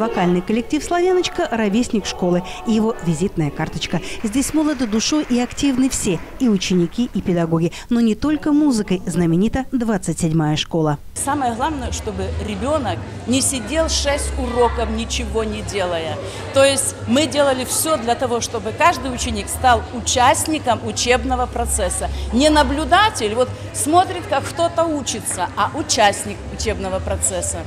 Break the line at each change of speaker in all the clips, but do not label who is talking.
Музыкальный коллектив «Славяночка» – ровесник школы и его визитная карточка. Здесь молоды душой и активны все – и ученики, и педагоги. Но не только музыкой знаменита 27-я школа.
Самое главное, чтобы ребенок не сидел 6 уроков, ничего не делая. То есть мы делали все для того, чтобы каждый ученик стал участником учебного процесса. Не наблюдатель, вот смотрит, как кто-то учится, а участник учебного процесса.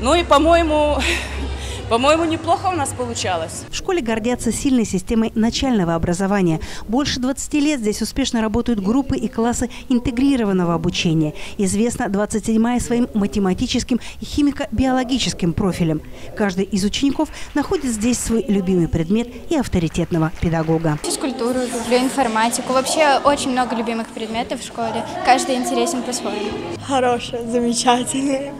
Ну и, по-моему, по-моему, неплохо у нас получалось.
В школе гордятся сильной системой начального образования. Больше 20 лет здесь успешно работают группы и классы интегрированного обучения. Известна 27-я своим математическим и химико-биологическим профилем. Каждый из учеников находит здесь свой любимый предмет и авторитетного педагога.
Физкультуру люблю, информатику. Вообще очень много любимых предметов в школе. Каждый интересен по-своему.
Хорошая, замечательная.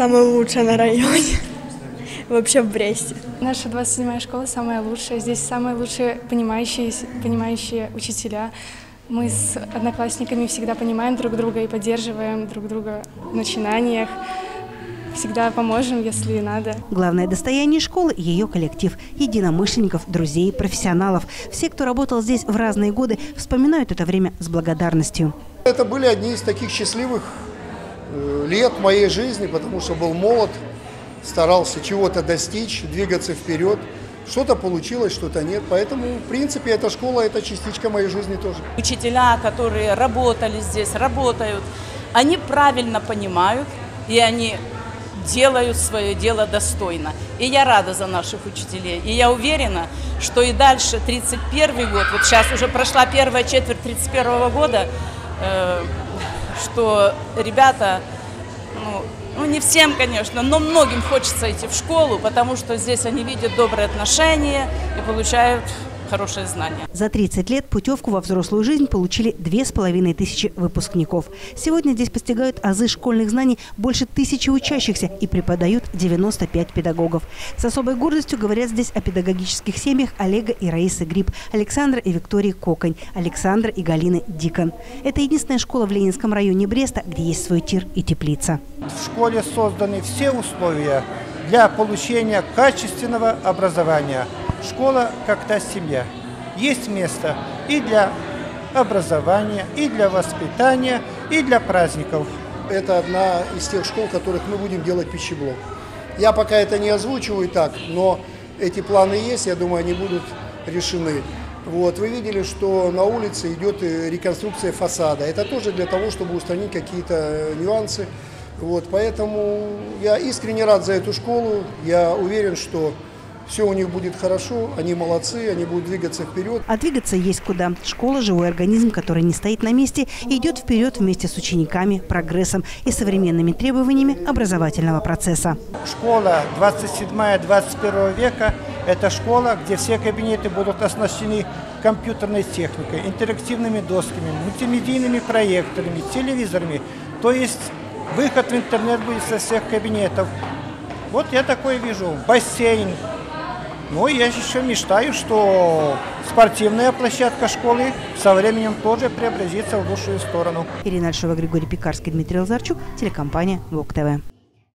Самая лучшая на районе. Вообще в Бресте.
Наша 27-я школа самая лучшая. Здесь самые лучшие понимающие, понимающие учителя. Мы с одноклассниками всегда понимаем друг друга и поддерживаем друг друга в начинаниях. Всегда поможем, если надо.
Главное достояние школы – ее коллектив. Единомышленников, друзей, профессионалов. Все, кто работал здесь в разные годы, вспоминают это время с благодарностью.
Это были одни из таких счастливых лет моей жизни, потому что был молод, старался чего-то достичь, двигаться вперед. Что-то получилось, что-то нет. Поэтому, в принципе, эта школа – это частичка моей жизни тоже.
Учителя, которые работали здесь, работают, они правильно понимают, и они делают свое дело достойно. И я рада за наших учителей. И я уверена, что и дальше, 31 год, вот сейчас уже прошла первая четверть 31 года, э, что ребята ну, ну, не всем, конечно, но многим хочется идти в школу, потому что здесь они видят добрые отношения и получают хорошее знание.
За 30 лет путевку во взрослую жизнь получили две с половиной тысячи выпускников. Сегодня здесь постигают азы школьных знаний больше тысячи учащихся и преподают 95 педагогов. С особой гордостью говорят здесь о педагогических семьях Олега и Раисы Гриб, Александра и Виктории Коконь, Александра и Галины Дикон. Это единственная школа в Ленинском районе Бреста, где есть свой тир и теплица.
В школе созданы все условия для получения качественного образования – школа как та семья. Есть место и для образования, и для воспитания, и для праздников.
Это одна из тех школ, в которых мы будем делать пищеблок. Я пока это не озвучиваю так, но эти планы есть, я думаю, они будут решены. Вот, вы видели, что на улице идет э, реконструкция фасада. Это тоже для того, чтобы устранить какие-то э, нюансы. Вот, поэтому я искренне рад за эту школу. Я уверен, что все у них будет хорошо, они молодцы, они будут двигаться вперед.
А двигаться есть куда. Школа – живой организм, который не стоит на месте и идет вперед вместе с учениками, прогрессом и современными требованиями образовательного процесса.
Школа 27-21 века – это школа, где все кабинеты будут оснащены компьютерной техникой, интерактивными досками, мультимедийными проекторами, телевизорами. То есть выход в интернет будет со всех кабинетов. Вот я такое вижу. Бассейн, ну, я еще мечтаю, что спортивная площадка школы со временем тоже преобразится в лучшую сторону.
Ирина Альшова, Григорий Пекарский, Дмитрий Лазарчук, телекомпания ВОК ТВ.